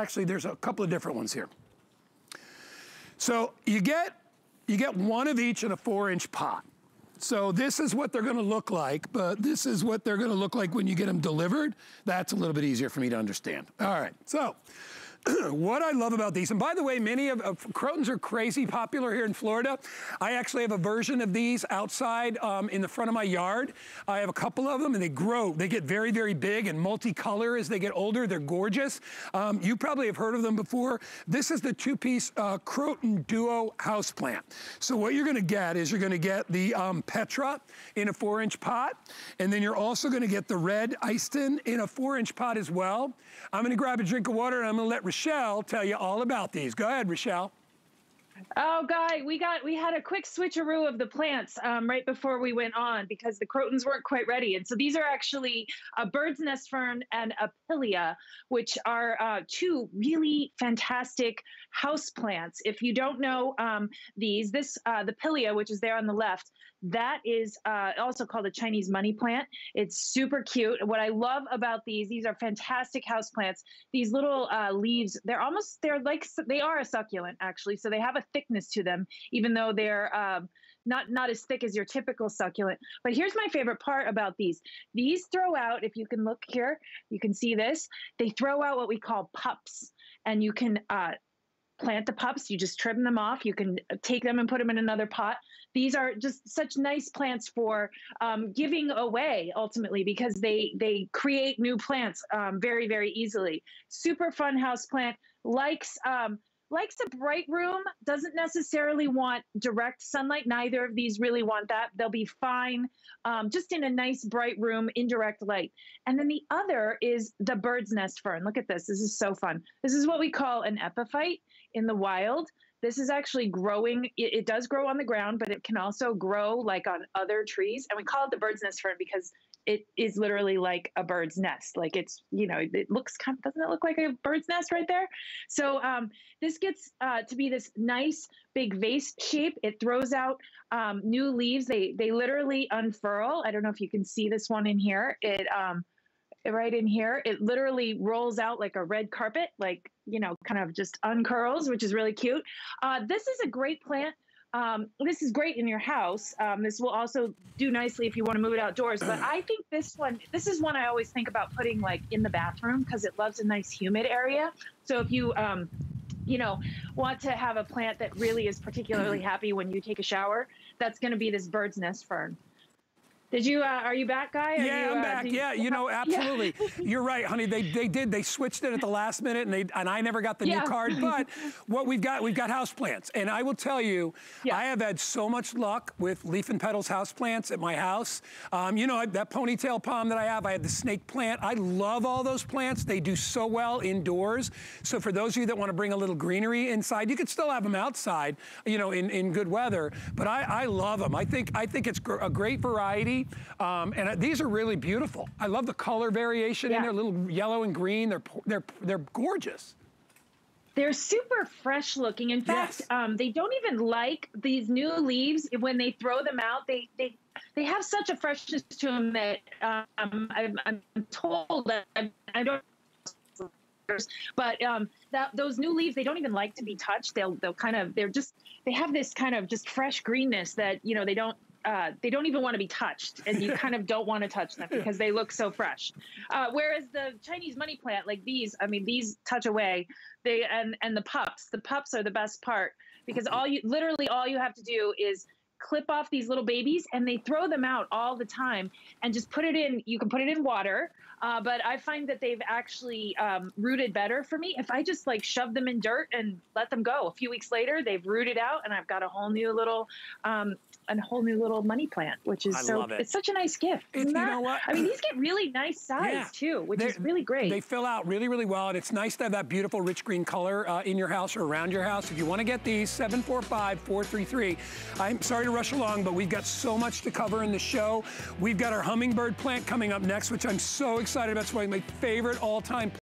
actually, there's a couple of different ones here. So you get, you get one of each in a four inch pot. So this is what they're gonna look like, but this is what they're gonna look like when you get them delivered. That's a little bit easier for me to understand. All right, so what I love about these, and by the way, many of, uh, Crotons are crazy popular here in Florida. I actually have a version of these outside um, in the front of my yard. I have a couple of them and they grow. They get very, very big and multicolor as they get older. They're gorgeous. Um, you probably have heard of them before. This is the two-piece uh, Croton Duo houseplant. So what you're gonna get is you're gonna get the um, Petra in a four inch pot, and then you're also gonna get the red Iceton in a four inch pot as well. I'm gonna grab a drink of water and I'm gonna let Rochelle tell you all about these. Go ahead, Rochelle. Oh, Guy, we got we had a quick switcheroo of the plants um, right before we went on because the crotons weren't quite ready, and so these are actually a bird's nest fern and a pilea, which are uh, two really fantastic house plants. If you don't know um, these, this uh, the pilea, which is there on the left, that is uh, also called a Chinese money plant. It's super cute. What I love about these, these are fantastic house plants. These little uh, leaves, they're almost, they're like, they are a succulent actually. So they have a thickness to them, even though they're um, not, not as thick as your typical succulent. But here's my favorite part about these. These throw out, if you can look here, you can see this, they throw out what we call pups. And you can uh, plant the pups. You just trim them off. You can take them and put them in another pot. These are just such nice plants for um, giving away ultimately because they they create new plants um, very very easily. Super fun house plant likes. Um, likes a bright room, doesn't necessarily want direct sunlight. Neither of these really want that. They'll be fine um, just in a nice bright room, indirect light. And then the other is the bird's nest fern. Look at this. This is so fun. This is what we call an epiphyte in the wild. This is actually growing. It, it, does grow on the ground, but it can also grow like on other trees. And we call it the bird's nest fern because it is literally like a bird's nest. Like it's, you know, it looks kind of, doesn't it look like a bird's nest right there? So um, this gets uh, to be this nice big vase shape. It throws out um, new leaves. They, they literally unfurl. I don't know if you can see this one in here. It, um, right in here. It literally rolls out like a red carpet, like, you know, kind of just uncurls, which is really cute. Uh, this is a great plant. Um, this is great in your house. Um, this will also do nicely if you want to move it outdoors. But I think this one, this is one I always think about putting like in the bathroom because it loves a nice humid area. So if you, um, you know, want to have a plant that really is particularly happy when you take a shower, that's going to be this bird's nest fern. Did you, uh, are you back, Guy? Are yeah, you, I'm uh, back. You, yeah, you know, absolutely. Yeah. You're right, honey. They, they did. They switched it at the last minute, and they and I never got the yeah. new card. But what we've got, we've got house plants. And I will tell you, yeah. I have had so much luck with leaf and petals house plants at my house. Um, you know, that ponytail palm that I have, I have the snake plant. I love all those plants. They do so well indoors. So for those of you that want to bring a little greenery inside, you could still have them outside, you know, in, in good weather. But I, I love them. I think, I think it's a great variety. Um, and uh, these are really beautiful. I love the color variation yeah. in there, little yellow and green. They're, they're, they're gorgeous. They're super fresh looking. In fact, yes. um, they don't even like these new leaves when they throw them out. They they they have such a freshness to them that um, I'm, I'm, told that I, I don't. But um, that those new leaves, they don't even like to be touched. They'll they'll kind of they're just they have this kind of just fresh greenness that you know they don't uh, they don't even want to be touched, and you kind of don't want to touch them because they look so fresh. Uh, whereas the Chinese money plant, like these, I mean, these touch away. They and and the pups, the pups are the best part because all you literally all you have to do is clip off these little babies and they throw them out all the time and just put it in you can put it in water uh, but i find that they've actually um, rooted better for me if i just like shove them in dirt and let them go a few weeks later they've rooted out and i've got a whole new little um, a whole new little money plant, which is I so it. it's such a nice gift. It, you know what? I mean, these get really nice size yeah. too, which They're, is really great. They fill out really, really well, and it's nice to have that beautiful rich green color uh, in your house or around your house. If you want to get these, 745-433. I'm sorry to rush along, but we've got so much to cover in the show. We've got our hummingbird plant coming up next, which I'm so excited about. It's one of my favorite all-time